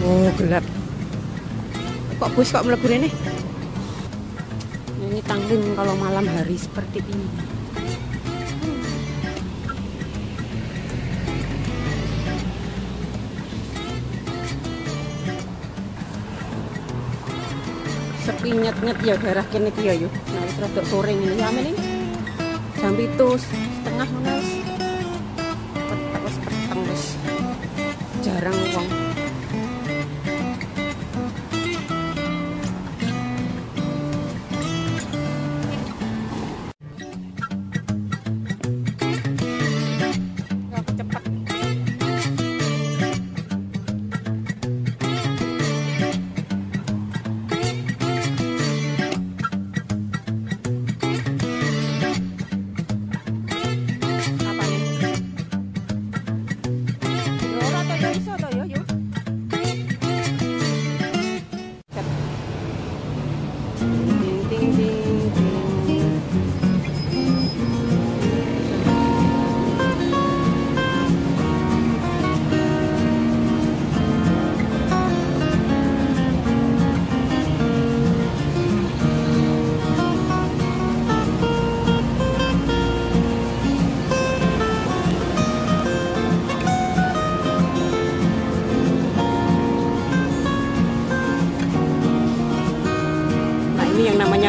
Oh gelap. Kok bus kok melebu ini? Ini tanggung kalau malam hari seperti ini. sepi nyet-nyet ya daerah kene iki ya yuk. Nah, wis rada sore ini ya ini. Jam itu setengah wis peteng wis. Jarang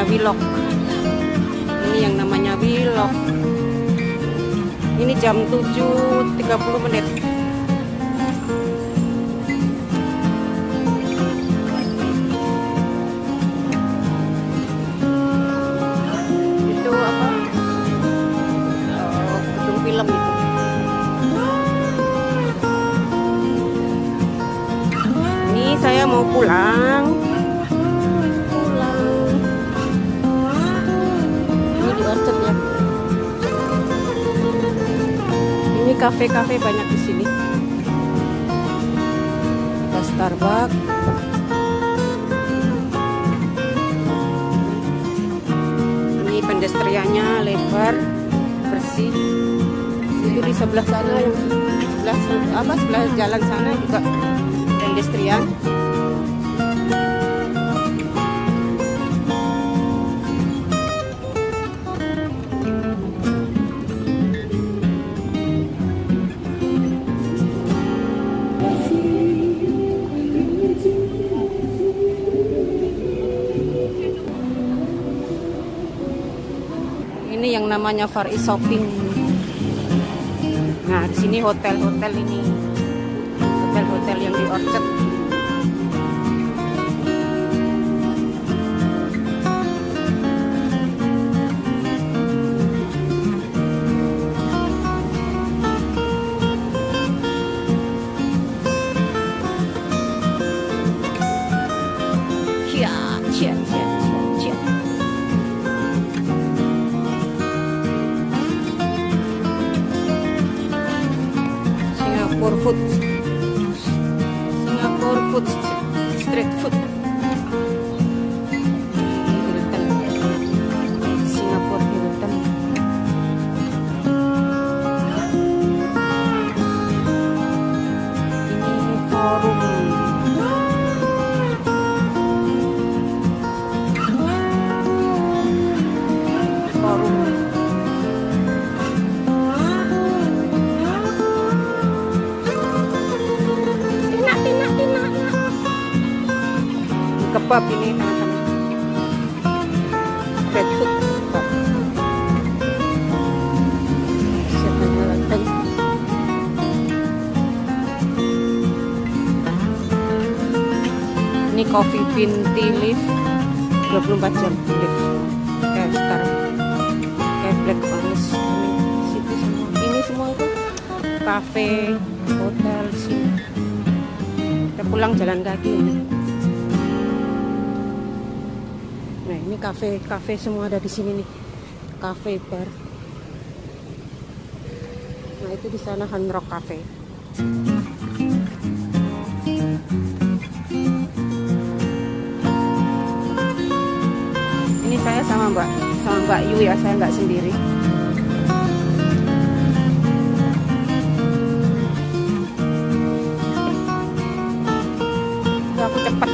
namanya. Ini yang namanya vlog. Ini jam 7.30 menit. Kafe-kafe banyak di sini. Ada Starbucks. Ini pedestriannya lebar bersih. Itu di sebelah sana yang sebelah apa sebelah jalan sana juga pedestrian Ini yang namanya Far East Shopping. Nah, di sini hotel-hotel ini. Hotel-hotel yang di Orchard. Cia, cia, cia, foot. Singapore foot. Straight foot. Ini coffee bean tea leaf 24 jam. Lift kayak star kayak black forest ini semua ini semua itu cafe hotel sini. Kita pulang jalan kaki nah ini cafe cafe semua ada di sini nih. Cafe bar. Nah itu di sana Hand Rock Cafe sama Mbak sama Mbak Yu ya saya nggak sendiri. Aku cepat.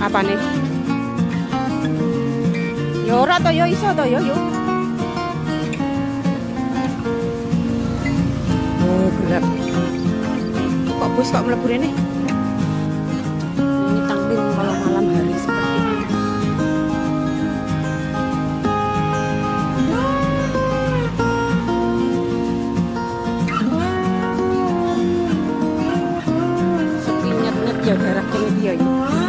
apa nih? Yo toyo yo iso to yo yo. Gelap. Kok bus kok mlebu rene? Ini tanggung kalau malam hari seperti ini. Sepi nyet-nyet ya daerah kene iki ya. ya.